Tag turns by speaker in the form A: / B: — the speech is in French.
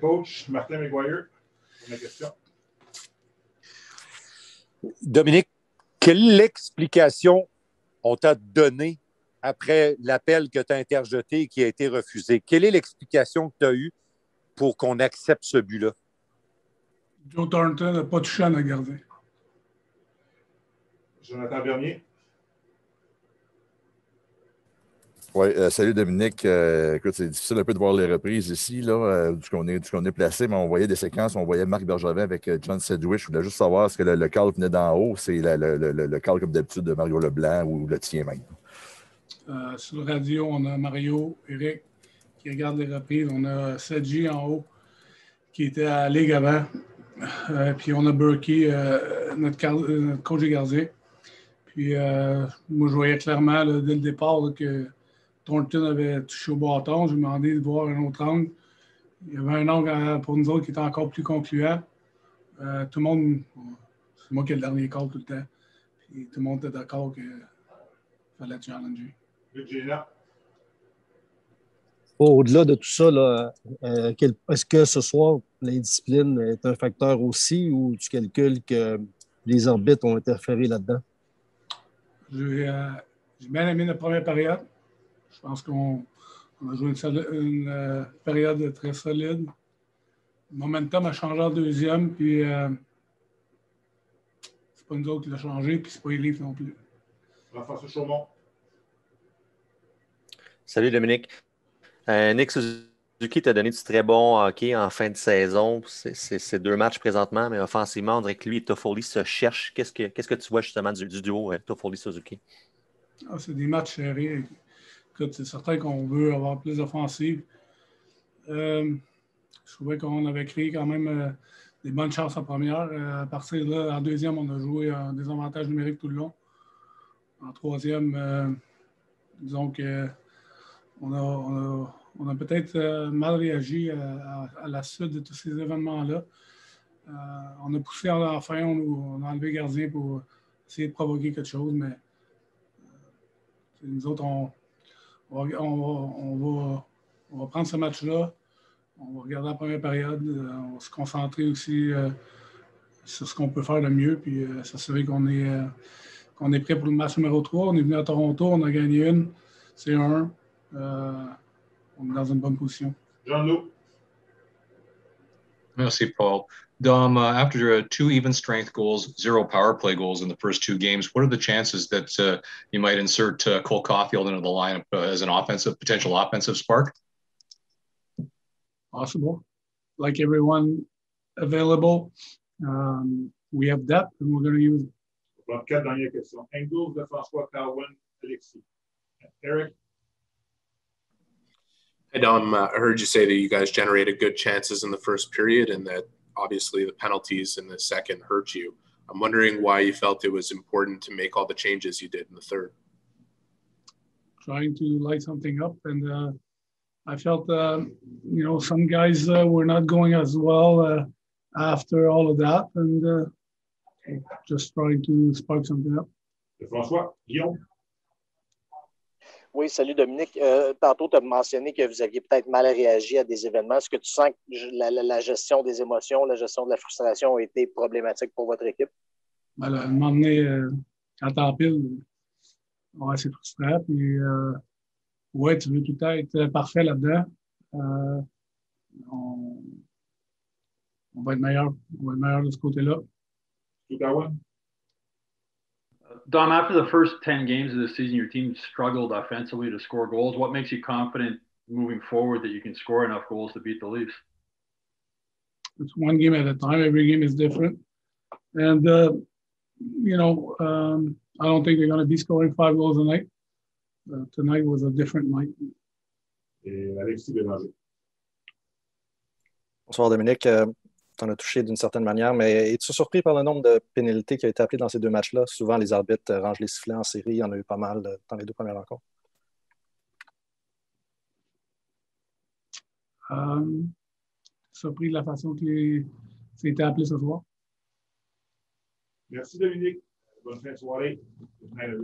A: coach Martin McGuire, pour ma question.
B: Dominique, quelle explication on t'a donnée après l'appel que tu as interjeté et qui a été refusé? Quelle est l'explication que tu as eue pour qu'on accepte ce but-là?
C: Joe Thornton n'a pas touché à gardien.
A: Jonathan Bernier.
D: Oui, euh, salut Dominique. Euh, écoute, c'est difficile un peu de voir les reprises ici, là, euh, du qu'on est, est, placé, mais on voyait des séquences, on voyait Marc Bergevin avec John Sedgwick. Je voulais juste savoir est-ce que le, le call venait d'en haut, c'est le, le, le, call comme d'habitude de Mario Leblanc ou le tien même.
C: sur le radio, on a Mario, Eric qui regarde les reprises. On a Sedji en haut qui était à Ligue avant. puis on a Berkey, notre, coach de gardien. Puis moi, je voyais clairement dès le départ que Thornton avait touché au bâton. J'ai demandé de voir un autre angle. Il y avait un angle euh, pour nous autres qui était encore plus concluant. Euh, tout le monde, c'est moi qui ai le dernier call tout le temps. Puis tout le monde était d'accord qu'il fallait challenger.
E: Au-delà de tout ça, euh, est-ce que ce soir, l'indiscipline est un facteur aussi ou tu calcules que les orbites ont interféré là-dedans?
C: J'ai bien aimé la première période. Je pense qu'on a joué une, euh, période très solide. Le momentum a changé en deuxième, puis euh, c'est pas nous autres qui l'a changé, puis c'est pas Elif non plus.
A: Chaumont.
F: Salut Dominique. Euh, Nick Suzuki t'a donné du très bon hockey en fin de saison. C'est deux matchs présentement, mais offensivement, on dirait que lui et Toffoli se cherchent. Qu'est-ce que, que tu vois justement du, duo Toffoli-Suzuki?
C: Ah, c'est des matchs serrés c'est certain qu'on veut avoir plus d'offensive. Euh, je trouvais qu'on avait créé quand même euh, des bonnes chances en première. Euh, à partir de là, en deuxième, on a joué en désavantage numérique tout le long. En troisième, disons que on a, peut-être mal réagi à, la suite de tous ces événements-là. on a poussé à la fin, on, a enlevé le gardien pour essayer de provoquer quelque chose, mais nous autres, on, on va, prendre ce match-là. On va regarder la première période. Euh, on va se concentrer aussi euh, sur ce qu'on peut faire de mieux, puis euh, s'assurer qu'on est, qu'on est prêt pour le match numéro 3. On est venu à Toronto, on a gagné une. C'est un. on est dans une bonne position.
A: Jean-Loup.
G: Merci, Paul. Dom, uh, after uh, two even strength goals, zero power play goals in the first two games, what are the chances that uh, you might insert uh, Cole Caulfield into the lineup uh, as an offensive potential offensive spark?
C: Possible. Like everyone available, um, we have depth, and we're going to use.
A: Quatre dernières questions. Angles de François Carwin, Alexis. Eric.
H: Hey Dom, uh, I heard you say that you guys generated good chances in the first period and that obviously the penalties in the second hurt you. I'm wondering why you felt it was important to make all the changes you did in the third.
C: Trying to light something up, and uh, I felt, uh, you know, some guys uh, were not going as well uh, after all of that, and uh, just trying to spark something up.
A: François, Guillaume.
I: Oui, salut Dominique. Euh, tantôt, tu as mentionné que vous aviez peut-être mal réagi à des événements. Est-ce que tu sens que la, gestion des émotions, la gestion de la frustration a été problématique pour votre équipe?
C: Ben, à un moment donné, euh, quand t'en pile, ouais, c'est frustrant. Puis, euh, ouais, tu veux tout être parfait là-dedans. Euh, on, va être meilleur. On va être meilleur de ce côté-là.
J: Dom, after the first 10 games of the season, your team struggled offensively to score goals. What makes you confident moving forward that you can score enough goals to beat the Leafs?
C: It's one game at a time. Every game is different. And, uh, you know, um, I don't think they're going to be scoring five goals a night. Uh, tonight was a different night.
K: Bonsoir Dominique. en as touché d'une certaine manière, mais es-tu surpris par le nombre de pénalités qui a été appelées dans ces deux matchs-là? Souvent, les arbitres euh, rangent les sifflets en série. Il y en a eu pas mal euh, dans les deux premières rencontres.
C: Euh, surpris de la façon que les... c'était appelé ce soir.
A: Merci Dominique. Bonne fin de soirée. Bonne fin de